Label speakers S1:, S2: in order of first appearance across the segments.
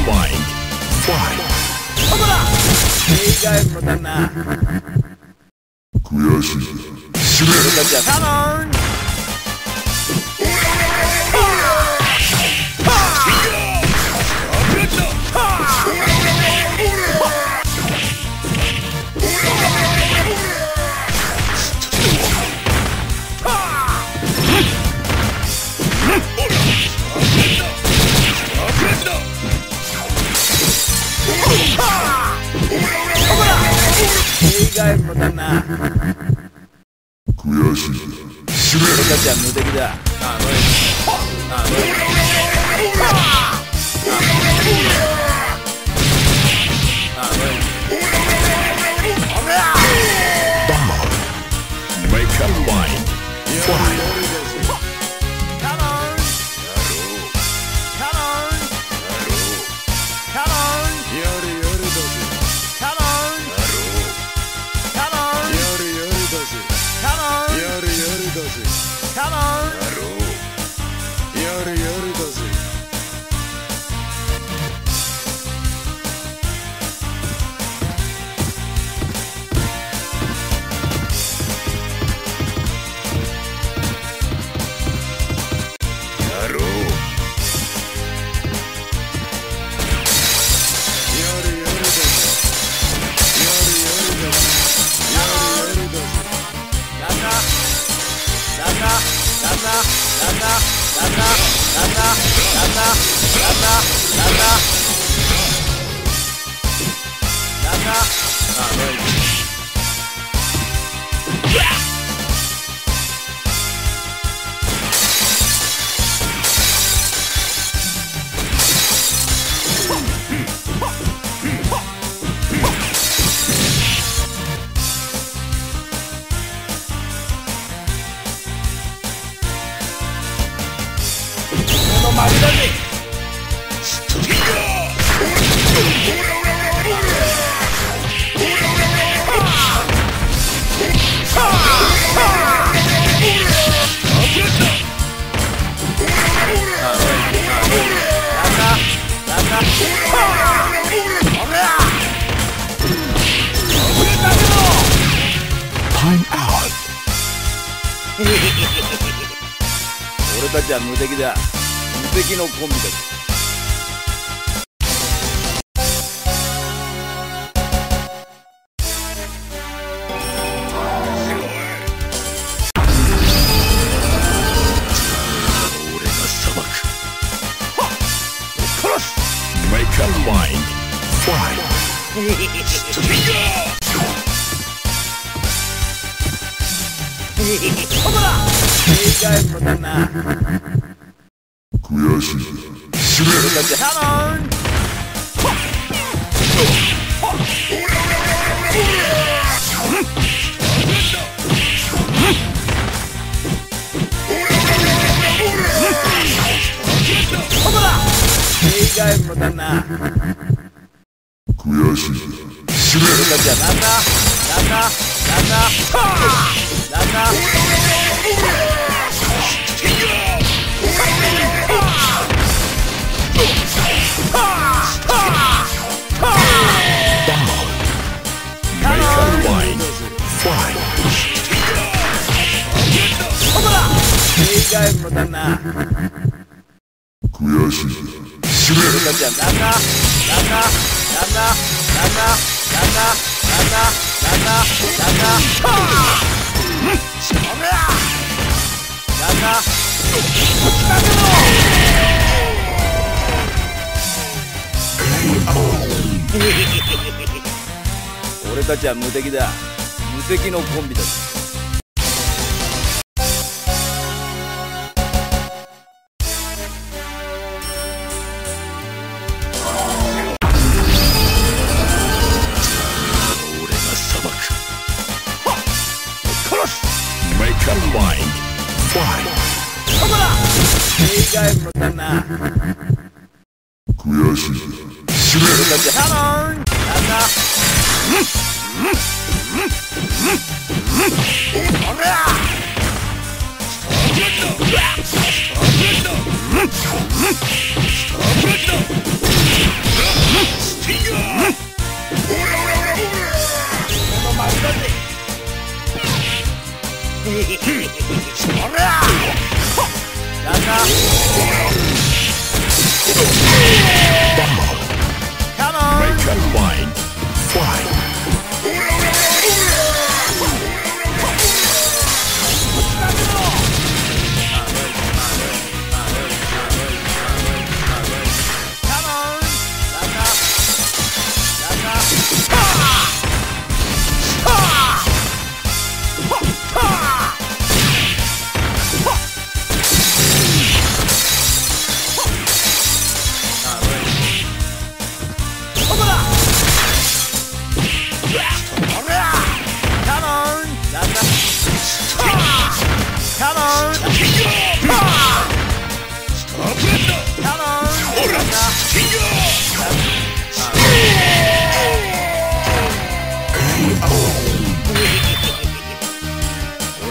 S1: Unwind. Fly. Hello. 返るのだな。
S2: 悔しい。死ね
S1: 俺たちは無敵だ。あのあの
S3: to you. Ah, there
S4: you go.
S1: 俺たちは無敵だ。敵のコンビここだ 다시 실해! 내가 못한다. 구야시. 실해.
S4: 나나 나나
S1: 나나 나나. 나나.
S2: 悔しい死ね
S1: 俺たちはランナーランナーランナーランナーランナ 俺たちは無敵だ。無敵のコンビだ。
S2: 悔しい。Come on!
S1: 俺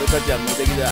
S1: たちは無敵だ。